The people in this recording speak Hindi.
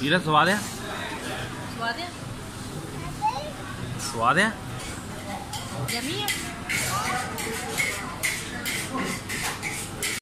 हीरा स्वाद है? स्वाद है? स्वाद है? यमी है।